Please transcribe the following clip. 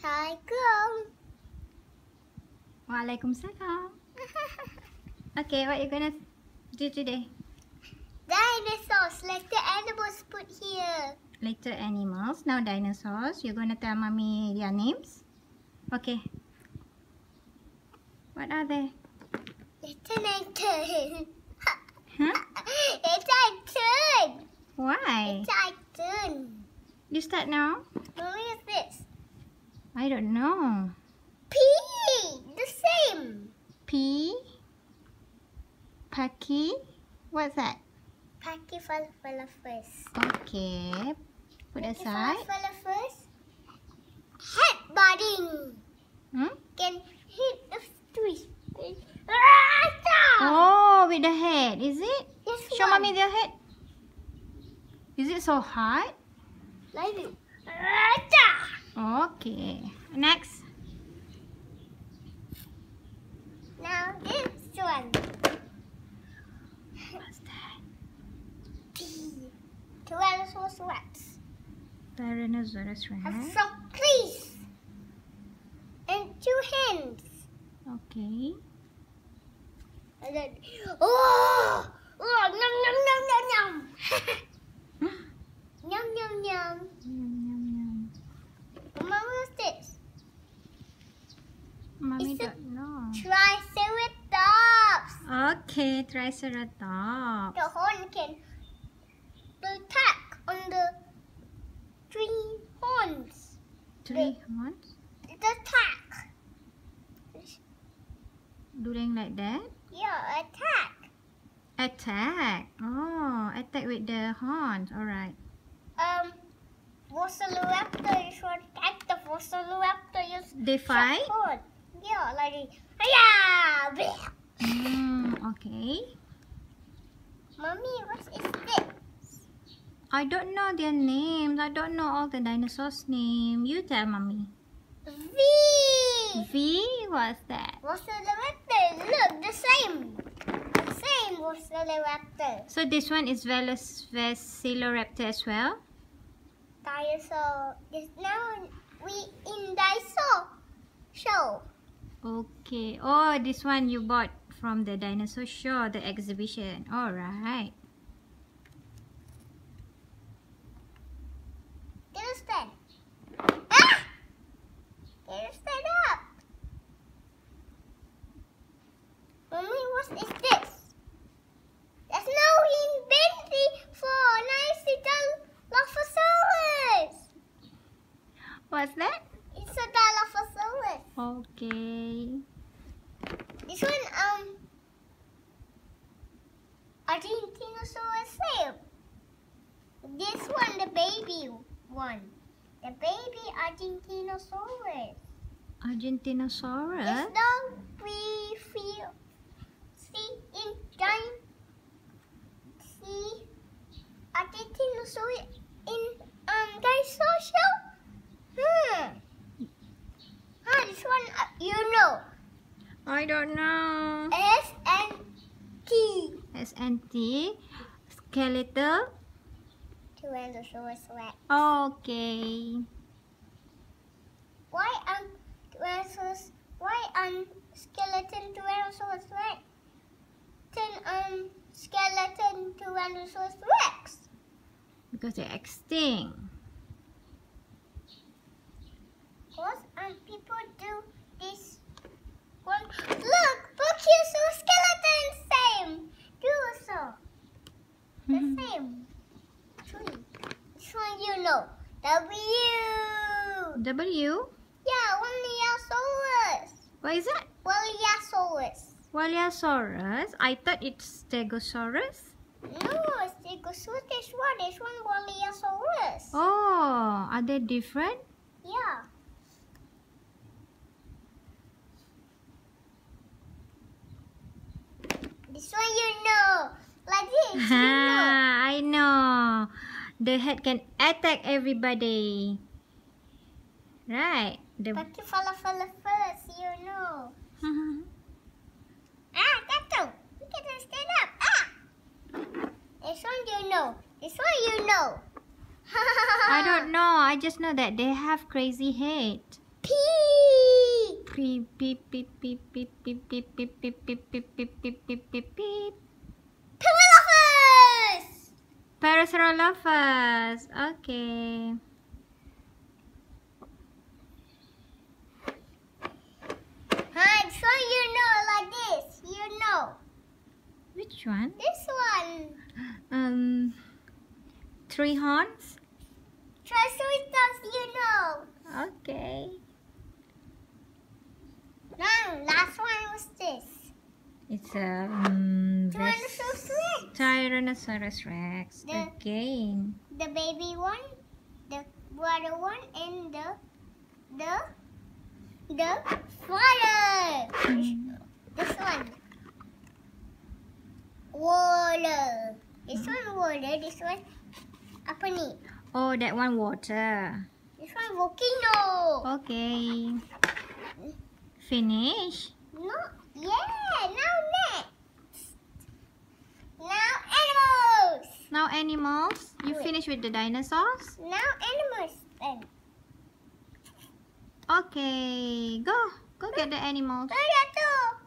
Assalamualaikum. Waalaikumsalam. Okay, what are you gonna do today? Dinosaurs, like the animals put here. Later animals, now dinosaurs. You're gonna tell mommy their names? Okay. What are they? It's an turn. Huh? It's a turn. Why? It's a turn. You start now? What is this? I don't know. P. The same. P. Paki. What's that? Pachycephalosaurus. Okay. Put aside. Pachycephalosaurus. Head budding. Hmm? Can hit the twist. Oh, with the head, is it? This Show one. mommy their head. Is it so hard? Like it. Okay. Next. Now this one. What's that? T. Tyrannosaurus Rex. Tyrannosaurus Rex. some teeth. And two hands. Okay. And then, oh, oh, yum, yum, yum, yum, yum. yum, yum, yum. Yum, yum, yum. Mama, what's this? Mommy It's a- don't know. Triceratops. Okay, Triceratops. The horn can attack on the three horns. Three horns. The attack. Doing like that. Yeah, attack. Attack. Oh, attack with the horns. Alright. Um, Velociraptor is one attack. The Velociraptor use They fight? horn. Yeah, like it. Hiya! Bleh. Mm, okay. Mommy, what is this? I don't know their names. I don't know all the dinosaurs' name. You tell mommy. V. V, what's that? what's Velociraptor. Look, the same. The same Velociraptor. So this one is Velociraptor as well? Dinosaur. Just now we in dinosaur show. Okay. Oh, this one you bought from the dinosaur show, the exhibition. Alright. Get a stand. Ah! Get a stand up. Mommy, what is this? There's no inventory for nice little. What's that? It's a Dilophosaurus. Okay. This one, um, Argentinosaurus same. This one, the baby one. The baby Argentinosaurus. Argentinosaurus? It's now we feel see in time see Argentinosaurus in um dinosaur show. Hmm. Ah, this one uh, you know. I don't know. S and T. SNT. Skeletal. Tyrannosaurus Rex. Okay. Why um Tyrannosaurus? Why um skeleton Tyrannosaurus Rex? Then um skeleton Tyrannosaurus Rex. Because they're extinct. Cause um people do this one. Look, Brachiosaurus skeleton same. Duosaur the same. Three. This one you know. W. W? Yeah, Walliasaurus. What is that? Walliasaurus. Walliasaurus? I thought it's Stegosaurus. No, Stegosaurus. This one. This one Walliasaurus. Oh, are they different? Yeah. This one you know. Like this, uh-huh you know. I know. The head can attack everybody. Right. The Pachycephalosaurus first, you know. Ah, Gato. You can stand up. Ah. This one you know. This one you know. I don't know. I just know that they have crazy head. P. Beep beep beep beep beep beep beep beep beep beep beep beep beep beep beep beep. Pimilofus! Parasaurolophus. Okay. Hi, so you know like this. You know. Which one? This one. Um, three horns. Triceratops, you know. Okay. Now, last one was this. It's a um, Tyrannosaurus Rex. Tyrannosaurus Rex. The- Again. The baby one, the water one, and the the the father. Mm. This one. Water. This one water. This one apa ni? Oh, that one water. This one volcano. Okay. Finish. No. Yeah. Now next. Now animals. Now animals. You finish with the dinosaurs? Now animals. Then. Okay. Go. Go get the animals. Predator.